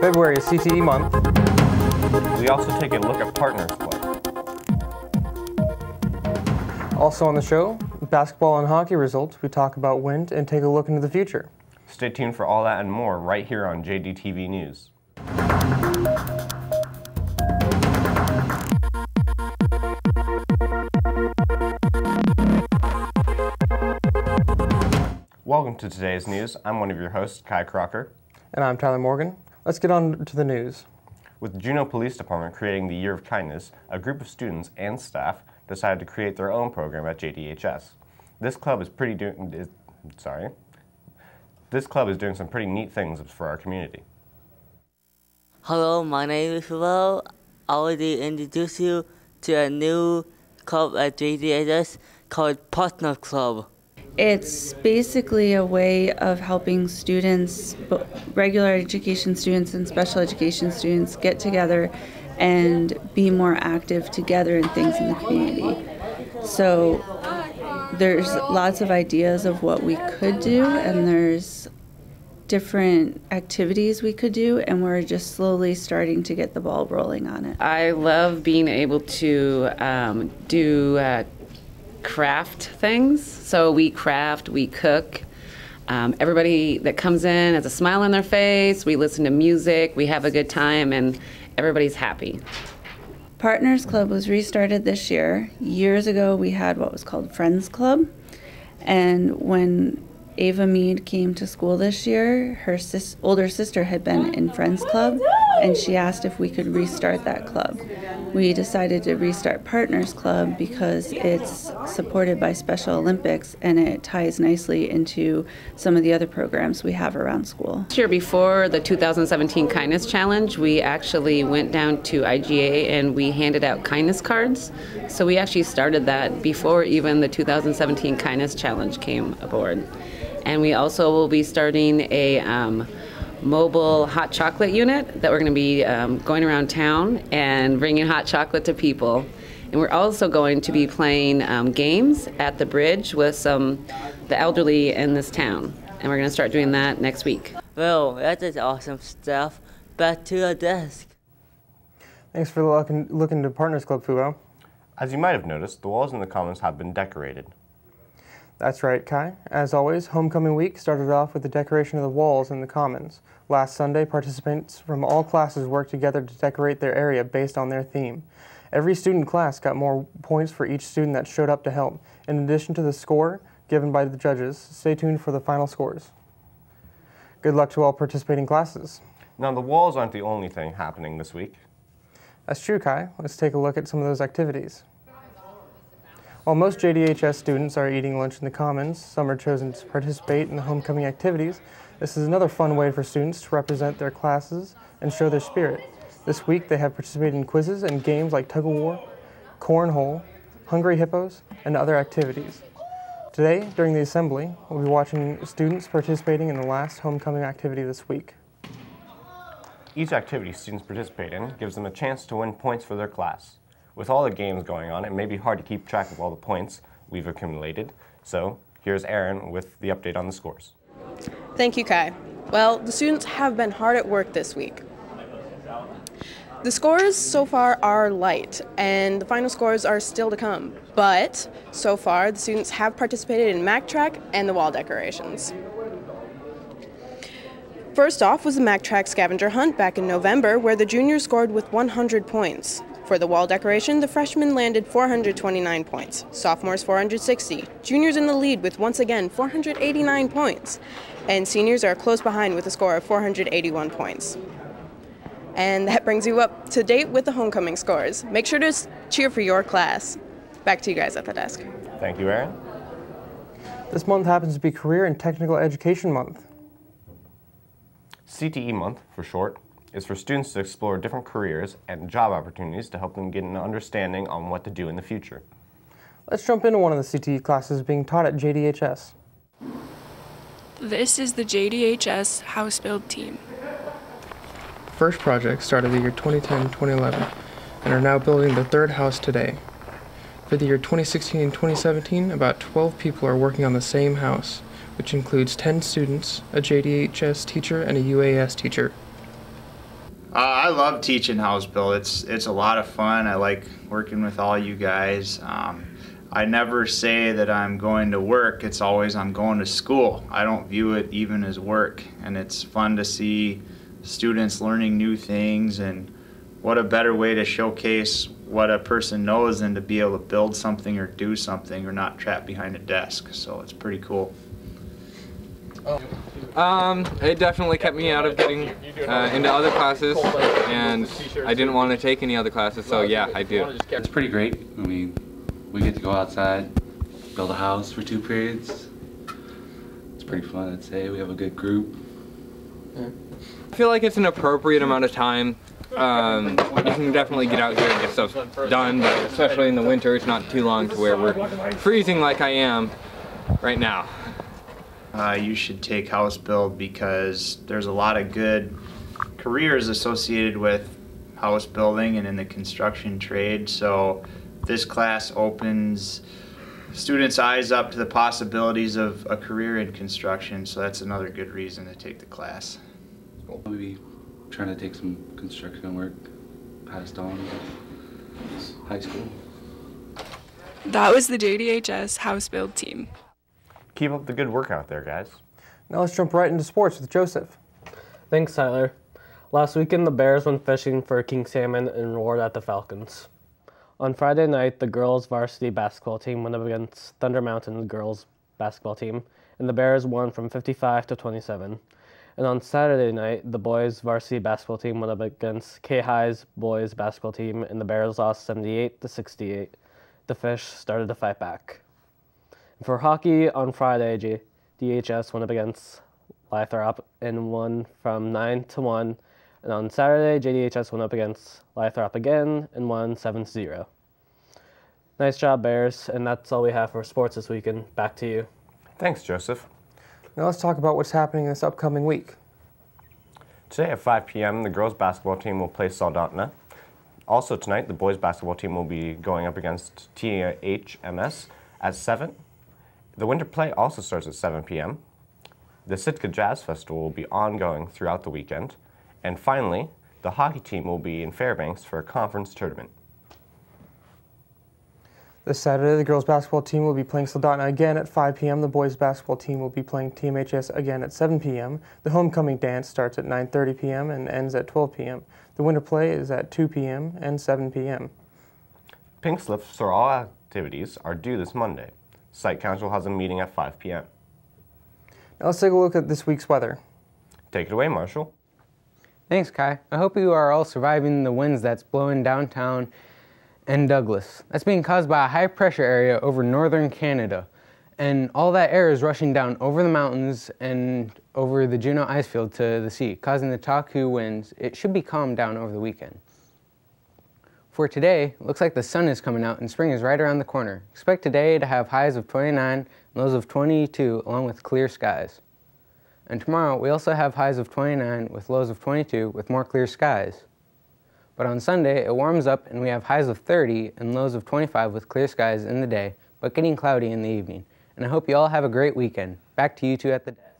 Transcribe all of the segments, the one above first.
February is CTE month. We also take a look at Partners Club. Also on the show, basketball and hockey results. We talk about wind and take a look into the future. Stay tuned for all that and more right here on JDTV News. To today's news. I'm one of your hosts, Kai Crocker. And I'm Tyler Morgan. Let's get on to the news. With Juneau Police Department creating the Year of Kindness, a group of students and staff decided to create their own program at JDHS. This club is pretty doing is, sorry. This club is doing some pretty neat things for our community. Hello, my name is Will. I will introduce you to a new club at JDHS called Partner Club. It's basically a way of helping students, regular education students and special education students, get together and be more active together in things in the community. So there's lots of ideas of what we could do, and there's different activities we could do, and we're just slowly starting to get the ball rolling on it. I love being able to um, do uh, craft things. So we craft, we cook. Um, everybody that comes in has a smile on their face. We listen to music, we have a good time, and everybody's happy. Partners Club was restarted this year. Years ago, we had what was called Friends Club. And when Ava Mead came to school this year. Her sis- older sister had been in Friends Club, and she asked if we could restart that club. We decided to restart Partners Club because it's supported by Special Olympics and it ties nicely into some of the other programs we have around school. This year, before the 2017 Kindness Challenge, we actually went down to IGA and we handed out kindness cards. So we actually started that before even the 2017 Kindness Challenge came aboard. And we also will be starting a um, mobile hot chocolate unit that we're going to be um, going around town and bringing hot chocolate to people. And we're also going to be playing um, games at the bridge with some the elderly in this town. And we're going to start doing that next week. Well, that is awesome stuff. Back to your desk. Thanks for looking, looking to Partners Club, Fubo. As you might have noticed, the walls in the Commons have been decorated. That's right, Kai. As always, Homecoming Week started off with the decoration of the walls in the Commons. Last Sunday, participants from all classes worked together to decorate their area based on their theme. Every student class got more points for each student that showed up to help, in addition to the score given by the judges. Stay tuned for the final scores. Good luck to all participating classes. Now, the walls aren't the only thing happening this week. That's true, Kai. Let's take a look at some of those activities. While most JDHS students are eating lunch in the Commons, some are chosen to participate in the homecoming activities. This is another fun way for students to represent their classes and show their spirit. This week they have participated in quizzes and games like tug of war, cornhole, hungry hippos, and other activities. Today, during the assembly, we'll be watching students participating in the last homecoming activity this week. Each activity students participate in gives them a chance to win points for their class. With all the games going on, it may be hard to keep track of all the points we've accumulated. So here's Aaren with the update on the scores. Thank you, Kai. Well, the students have been hard at work this week. The scores so far are light, and the final scores are still to come. But so far, the students have participated in Mac Track and the wall decorations. First off was the Mac Track scavenger hunt back in November, where the juniors scored with 100 points. For the wall decoration, the freshmen landed 429 points, sophomores 460, juniors in the lead with once again 489 points, and seniors are close behind with a score of 481 points. And that brings you up to date with the homecoming scores. Make sure to cheer for your class. Back to you guys at the desk. Thank you, Aaren. This month happens to be Career and Technical Education Month. CTE Month, for short, is for students to explore different careers and job opportunities to help them get an understanding on what to do in the future. Let's jump into one of the CTE classes being taught at JDHS. This is the JDHS house build team. First project started the year 2010-2011 and are now building the third house today. For the year 2016 and 2017, about 12 people are working on the same house, which includes 10 students, a JDHS teacher, and a UAS teacher. Uh, I love teaching house build. It's it's a lot of fun. I like working with all you guys. Um, I never say that I'm going to work. It's always I'm going to school. I don't view it even as work, and it's fun to see students learning new things. And what a better way to showcase what a person knows than to be able to build something or do something or not trapped behind a desk. So it's pretty cool. Um, it definitely kept me out of getting uh, into other classes, and I didn't want to take any other classes, so yeah, I do. It's pretty great. I mean, we get to go outside, build a house for two periods. It's pretty fun, I'd say. We have a good group. I feel like it's an appropriate amount of time. Um, you can definitely get out here and get stuff done, but especially in the winter, it's not too long to where we're freezing like I am right now. Uh, you should take house build because there's a lot of good careers associated with house building and in the construction trade. So this class opens students' eyes up to the possibilities of a career in construction. So that's another good reason to take the class. Maybe trying to take some construction work passed on high school. That was the JDHS house build team. Keep up the good work out there, guys. Now let's jump right into sports with Joseph. Thanks, Tyler. Last weekend, the Bears went fishing for king salmon and roared at the Falcons. On Friday night, the girls' varsity basketball team went up against Thunder Mountain girls' basketball team, and the Bears won from 55 to 27. And on Saturday night, the boys' varsity basketball team went up against Kayhi's boys' basketball team, and the Bears lost 78 to 68. The Fish started to fight back. For hockey on Friday, J- DHS went up against Lathrop and won from 9 to 1. And on Saturday, JDHS went up against Lathrop again and won 7 0. Nice job, Bears. And that's all we have for sports this weekend. Back to you. Thanks, Joseph. Now let's talk about what's happening this upcoming week. Today at 5 p.m., the girls basketball team will play Soldotna. Also tonight, the boys basketball team will be going up against TMHS at 7. The winter play also starts at 7 p.m. The Sitka Jazz Festival will be ongoing throughout the weekend. And finally, the hockey team will be in Fairbanks for a conference tournament. This Saturday, the girls basketball team will be playing Soldotna again at 5 p.m. The boys basketball team will be playing TMHS again at 7 p.m. The homecoming dance starts at 9:30 p.m. and ends at 12 p.m. The winter play is at 2 p.m. and 7 p.m. Pink slips for all activities are due this Monday. Site Council has a meeting at 5 p.m. Now let's take a look at this week's weather. Take it away, Marshall. Thanks, Kai. I hope you are all surviving the winds that's blowing downtown and Douglas. That's being caused by a high pressure area over northern Canada. And all that air is rushing down over the mountains and over the Juneau ice field to the sea, causing the Taku winds. It should be calmed down over the weekend. For today, looks like the sun is coming out and spring is right around the corner. Expect today to have highs of 29 and lows of 22 along with clear skies. And tomorrow we also have highs of 29 with lows of 22 with more clear skies. But on Sunday it warms up and we have highs of 30 and lows of 25 with clear skies in the day, but getting cloudy in the evening. And I hope you all have a great weekend. Back to you two at the desk.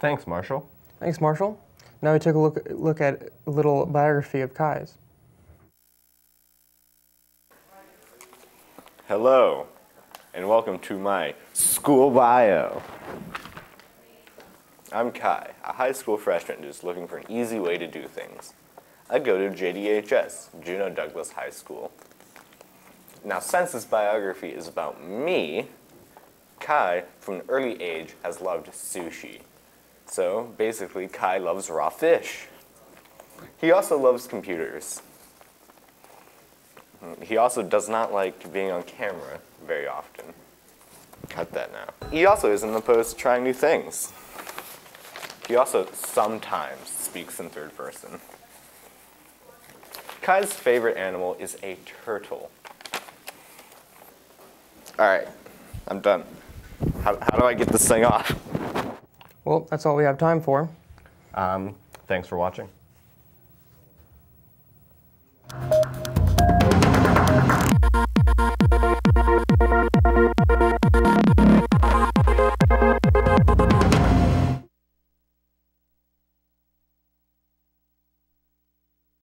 Thanks, Marshall. Thanks, Marshall. Now we took a look, look at a little biography of Kai's. Hello, and welcome to my school bio. I'm Kai, a high school freshman just looking for an easy way to do things. I go to JDHS, Juneau Douglas High School. Now, since this biography is about me, Kai, from an early age, has loved sushi. So, basically, Kai loves raw fish. He also loves computers. He also does not like being on camera very often. Cut that now. He also isn't opposed to trying new things. He also sometimes speaks in third person. Kai's favorite animal is a turtle. All right, I'm done. How, how do I get this thing off? Well, that's all we have time for. Um, thanks for watching.